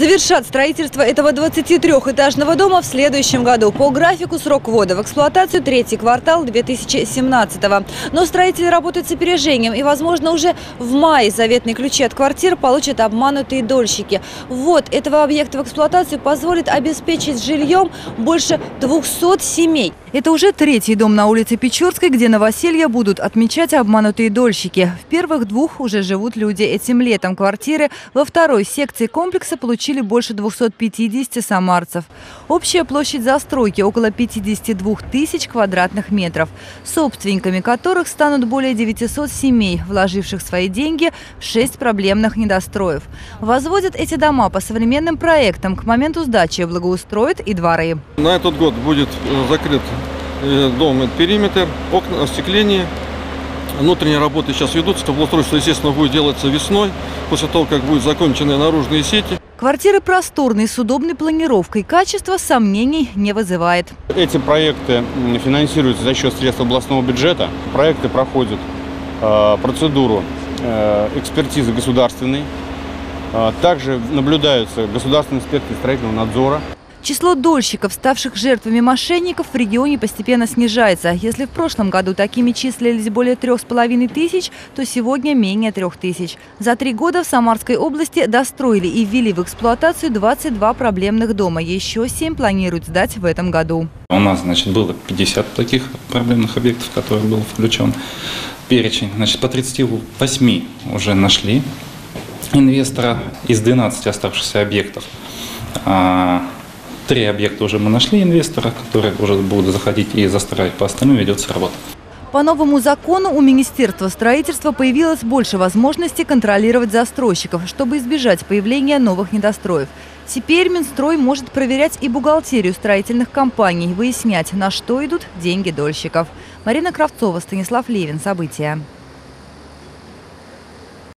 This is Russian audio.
Завершат строительство этого 23-этажного дома в следующем году. По графику срок ввода в эксплуатацию третий квартал 2017 -го. Но строители работают с опережением и, возможно, уже в мае заветные ключи от квартир получат обманутые дольщики. Вот этого объекта в эксплуатацию позволит обеспечить жильем больше 200 семей. Это уже третий дом на улице Печорской, где новоселье будут отмечать обманутые дольщики. В первых двух уже живут люди этим летом. Квартиры во второй секции комплекса получили больше 250 самарцев. Общая площадь застройки около 52 тысяч квадратных метров, собственниками которых станут более 900 семей, вложивших свои деньги в шесть проблемных недостроев. Возводят эти дома по современным проектам. К моменту сдачи благоустроят и дворы. На этот год будет э, закрыт дом, это периметр, окна, остекление. Внутренние работы сейчас ведутся. Благоустройство, естественно, будет делаться весной, после того, как будут закончены наружные сети. Квартиры просторные, с удобной планировкой. Качество сомнений не вызывает. Эти проекты финансируются за счет средств областного бюджета. Проекты проходят э, процедуру э, экспертизы государственной. Э, также наблюдаются государственные инспекции строительного надзора. Число дольщиков, ставших жертвами мошенников, в регионе постепенно снижается. Если в прошлом году такими числились более трех с половиной тысяч, то сегодня менее трех тысяч. За три года в Самарской области достроили и ввели в эксплуатацию 22 проблемных дома. Еще 7 планируют сдать в этом году. У нас, значит, было 50 таких проблемных объектов, которые был включен перечень. Значит, по 38 уже нашли инвестора из 12 оставшихся объектов. Три объекта уже мы нашли инвестора, которые уже будут заходить и застраивать. По остальным ведется работа. По новому закону у Министерства строительства появилось больше возможностей контролировать застройщиков, чтобы избежать появления новых недостроев. Теперь Минстрой может проверять и бухгалтерию строительных компаний, выяснять, на что идут деньги дольщиков. Марина Кравцова, Станислав Левин. События.